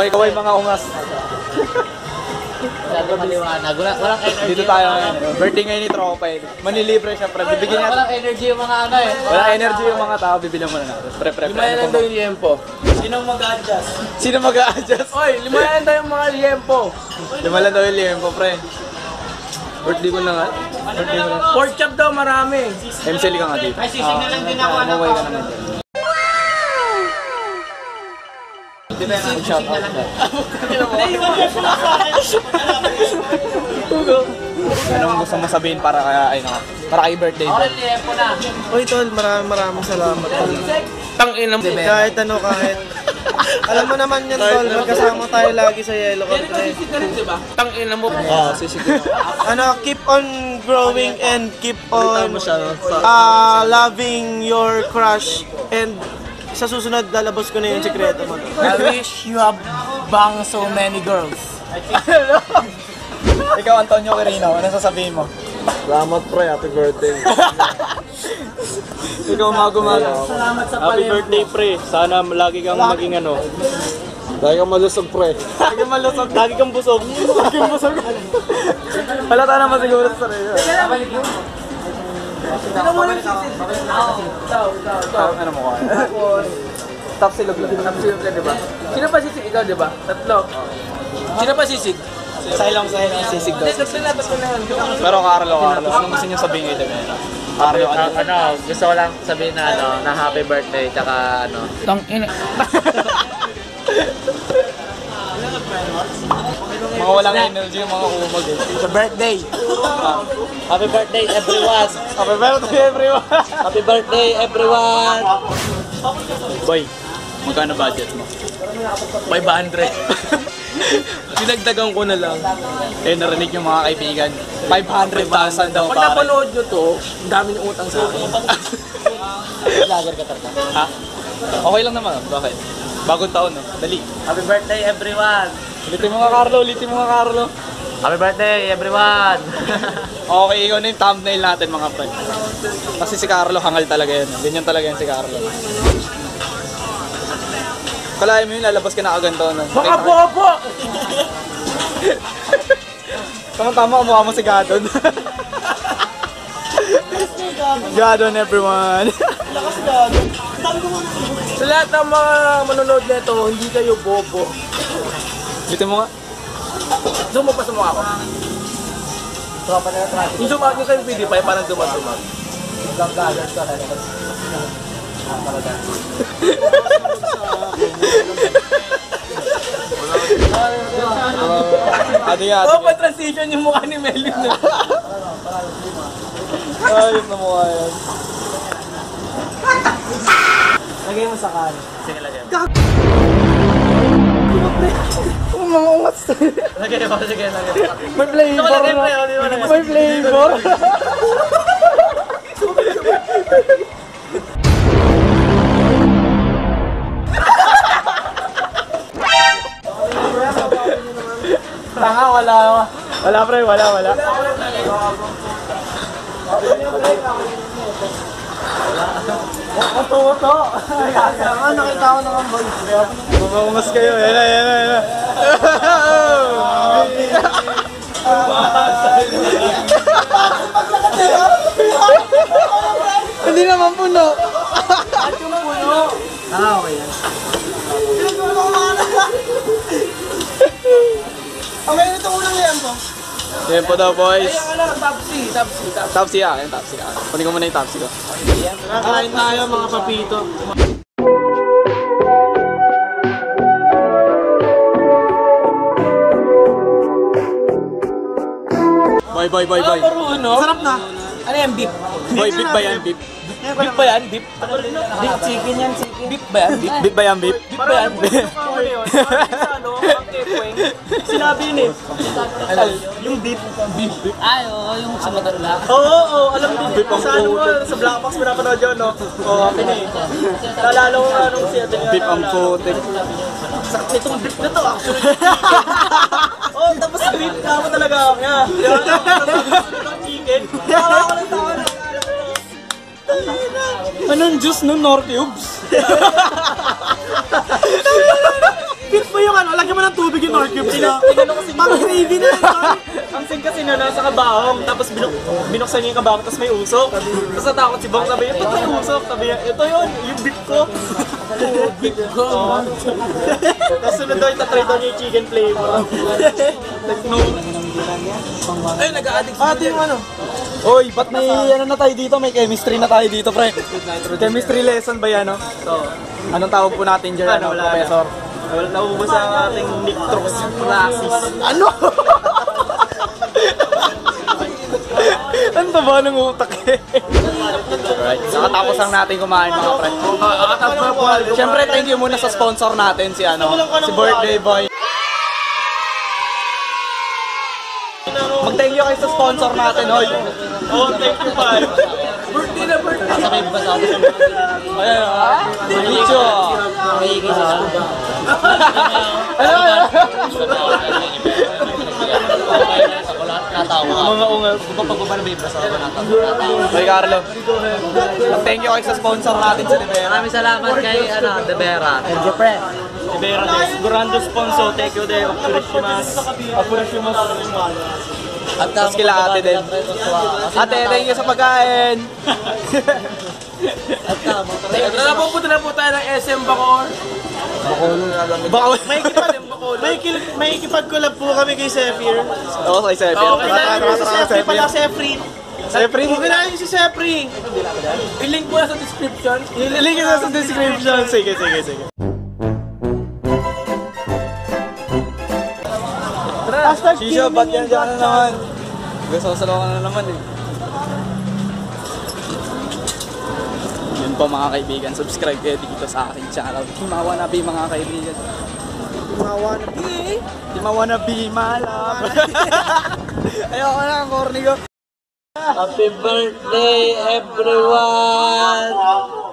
Okay, kaway mga ungas. Masyado maliwanag. Wala, walang energy. Dito tayo ngayon. Birthday ngayon ni Tropa eh. Manilibre siya, pre. Bibigyan Wala, niya. walang energy yung mga ano eh. Wala energy yung mga tao, bibilang mo na natin. Pre, pre, pre. Limayan lang Ano daw yung liyempo. Sinong mag-adjust? Sino mag-a-adjust? Oy, limayan daw yung mga liyempo. Lima lang daw yung liyempo, pre. Birthday ko na nga. Birthday ko na. Pork chop daw marami. MCL ka nga dito. Ay, sisig na lang din ako. Ano Umuwi dyan. Shout out. Anong gusto mo sabihin para kaya ay nako, para kay birthday mo? rin liempo na. Uy, tol, maraming maraming salamat. Tol. Tang ina mo. Kahit ano, kahit... Alam mo naman yan, tol, magkasama tayo lagi sa Yellow Country. Tang ina mo. Oo, sisig. Ano, keep on growing and keep on uh, loving your crush and sa susunod lalabas ko na yung sikreto mo. I wish you have bang so many girls. Ikaw, Antonio Quirino, ano sasabihin mo? Salamat pre, happy birthday. Ikaw, Mago Mago. happy birthday pre, sana lagi kang maging ano. Lagi kang malusog pre. Lagi malusog. Lagi kang busog. Lagi busog. Halata naman siguro sa sarili. Sino mo yung sisig? Top, ano mo kaya? Top silog lang. Sino ka, di ba? Sino pa sisig? Ikaw, di ba? Tatlo. Sino pa sisig? Silong sa ilong sisig daw. Pero Carlo, Carlo, anong gusto niyo sabihin kay Demi? Carlo, ano? Ah, ano, gusto ko lang sabihin na ano, na happy birthday, tsaka ano. Tang ina. walang energy, yung mga umag eh. Sa birthday. Happy birthday everyone! Happy birthday everyone! Happy birthday everyone! Boy, magkano budget mo? 500. Dinagdagan ko na lang. Eh, narinig yung mga kaibigan. 500,000 daw Pag pare. napanood nyo to, ang dami ng utang sa akin. Vlogger ka talaga. Ha? Okay lang naman. Bakit? Bagong taon, no? Dali. Happy birthday everyone! Ulitin mo nga, Carlo. Ulitin mo nga, Carlo. Happy birthday everyone! Okay, na yung thumbnail natin, mga friend. Kasi si Carlo, hangal talaga yan. Ganyan talaga yan si Carlo. Kalahin mo yun, lalabas ka na kaganto, no? Baka bobo! Tama-tama, mukha mo si Gadon. Gadon, everyone. Sa lahat ng mga manonood nito, hindi kayo bobo. Dito mo nga. Zoom mo pa sa mukha ko. Yung zoom out nyo sa video pa, parang dumag-dumag. Ano yan? Oh, pa-transition yung mukha ni Melvin. no? Ayos na mukha yan. Lagay mo sa kan. Sige, lagay. Mga ungas. Lagay mo, sige, lagay. May flavor Lagay na. yun, di ba lagay? May flavor. Tanga, wala. Wala pre, wala, wala. Oto, oto. Ah, nakita ko naman boy. Mga ungas kayo. Yan na, yan na, yan na. Hindi naman puno. Ah, okay yan. Ang meron itong unang liyempo. Tempo daw, boys. Ayan, ano, top C. Top C ah, top C ah. Kunin ko muna yung C ko. Kakain tayo mga papito. Boy, boy, boy, boy. Maruno. Sarap na. Ano yan, beef? Boy, beef ba yan, beef? Beef ba yan, beef? Beef chicken yan, chicken. Beef ba yan, beef? Beef ba yan, beef? Beef ba yan, beef? ang. Sinabi yun eh. Yung beef. Beef. Ay, oo, yung sa matanda. Oo, oo, alam mo din. Sa ano mo, sa Black Box mo napanood yun, no? Oo, akin eh. Naalala ko nga nung siya. Beef ang putik. Sakit itong beef na to, actually. oh, tapos beef na ako talaga ako nga. Yan, ako chicken. Tawa ko ng tawa na. Anong juice nun, Nor Fit mo yung ano, lagyan mo ng tubig yung nor cubes na. Tinanong ko si Pang gravy na yun. Ang sing kasi na nasa kabahong, tapos binuk binuksan niya yung kabahong, tapos may usok. Tapos natakot si Bong, sabi niya, ito may usok. Sabi niya, ito yun, yung beef ko. beef ko. tapos sunod daw, itatry daw niya yung chicken flavor. like, no. Ay, nag-a-addict Ah, ito yung ano. Oy, ba't may ano na tayo dito? May chemistry na tayo dito, pre. Chemistry lesson ba yan, no? So, Anong tawag po natin dyan, Ano, ano, professor? Wala naubos ang ating Nictrox Praxis. Ano? ano to ba ng utak eh? Alright, so katapos lang natin kumain mga pre. Siyempre, thank you muna sa sponsor natin, si ano, si Birthday Boy. Mag-thank you kayo sa sponsor natin, hoy. Oh, thank you, pal. Sabay ba sa atin? Ayan, ah. Licho. Ano, ano? Natawa. Mga unga. Pagpapagpapa na ba yung basa ko natawa? Hoy, Carlo. Thank you kayo sa sponsor natin sa Rivera. Maraming salamat kay ano, De Vera. Ibera des, Grando Sponsor, thank you de, Opurishimasu. Opurishimasu. At Tapos kila ate din. Ate, thank you sa pagkain. Tara po, punta na po tayo ng SM Bacor. Baka May kipag, may, kil- may kipag-collab po kami kay Zephyr. Oo, kay na yun si Zephyr pala, Zephyr. Sepi. Okay na si Zephyr. I-link mo na sa description. Ililink ko sa description. Sige, sige, sige. Hashtag Shisha, ba't yan dyan na naman? Gusto sa ka na naman eh. Yun po mga kaibigan, subscribe kayo dito sa aking channel. Himawa na be mga kaibigan. Mawa na be. Himawa na be, malap. Ayoko na, ang corny ko. Happy birthday everyone!